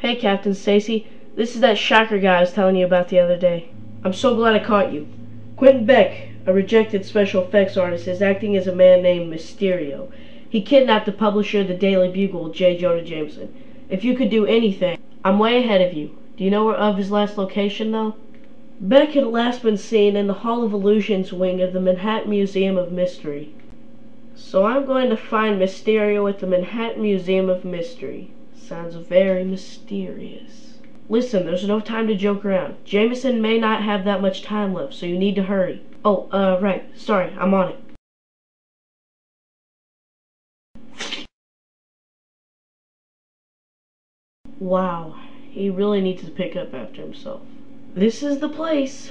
Hey, Captain Stacy. This is that shocker guy I was telling you about the other day. I'm so glad I caught you. Quentin Beck, a rejected special effects artist, is acting as a man named Mysterio. He kidnapped the publisher of the Daily Bugle, J. Jonah Jameson. If you could do anything, I'm way ahead of you. Do you know where of his last location, though? Beck had last been seen in the Hall of Illusions wing of the Manhattan Museum of Mystery. So I'm going to find Mysterio at the Manhattan Museum of Mystery. Sounds very mysterious. Listen, there's no time to joke around. Jameson may not have that much time left, so you need to hurry. Oh, uh, right. Sorry, I'm on it. Wow, he really needs to pick up after himself. This is the place.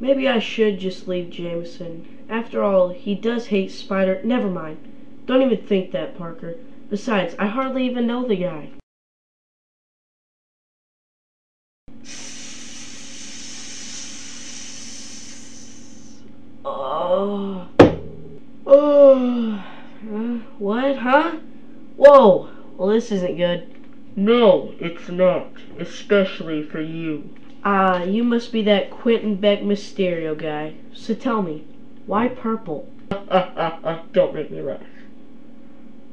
Maybe I should just leave Jameson. After all, he does hate Spider. Never mind. Don't even think that, Parker. Besides, I hardly even know the guy. Oh. Oh. Uh, what, huh? Whoa. Well, this isn't good. No, it's not. Especially for you. Ah, you must be that Quentin Beck Mysterio guy. So tell me, why purple? Don't make me laugh.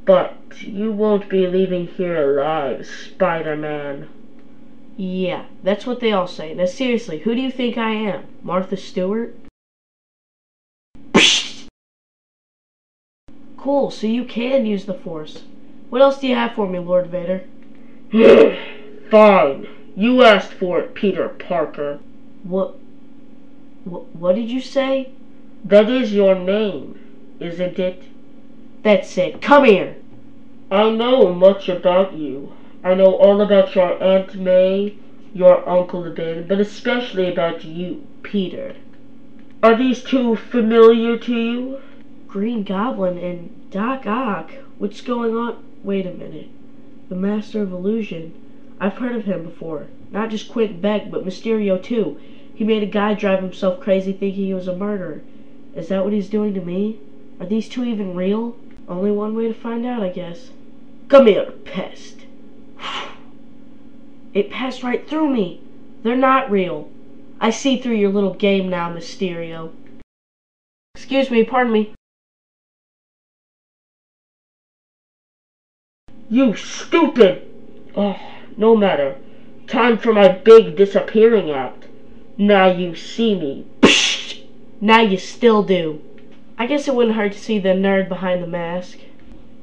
But you won't be leaving here alive, Spider-Man. Yeah, that's what they all say. Now seriously, who do you think I am? Martha Stewart? Cool, so you can use the Force. What else do you have for me, Lord Vader? Fine. You asked for it, Peter Parker. What, what, what did you say? That is your name, isn't it? That's it. Come here. I know much about you. I know all about your Aunt May, your Uncle Ben, but especially about you, Peter. Are these two familiar to you? Green Goblin and Doc Ock. What's going on? Wait a minute. The Master of Illusion. I've heard of him before. Not just Quentin Beck, but Mysterio too. He made a guy drive himself crazy thinking he was a murderer. Is that what he's doing to me? Are these two even real? Only one way to find out, I guess. Come here, pest. It passed right through me. They're not real. I see through your little game now, Mysterio. Excuse me, pardon me. You stupid! Oh, no matter. Time for my big disappearing act. Now you see me. Psh! Now you still do. I guess it wouldn't hurt to see the nerd behind the mask.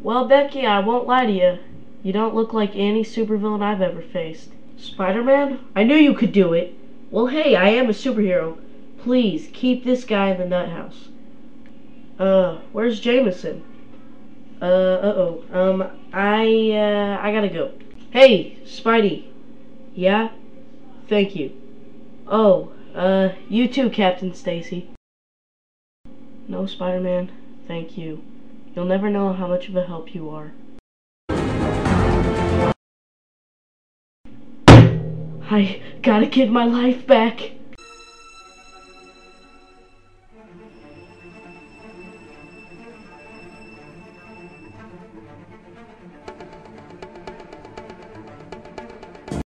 Well, Becky, I won't lie to you. You don't look like any supervillain I've ever faced. Spider-Man? I knew you could do it. Well, hey, I am a superhero. Please, keep this guy in the nut house. Uh, where's Jameson? Uh, uh-oh. Um, I, uh, I gotta go. Hey, Spidey. Yeah? Thank you. Oh, uh, you too, Captain Stacy. No, Spider-Man. Thank you. You'll never know how much of a help you are. I gotta get my life back.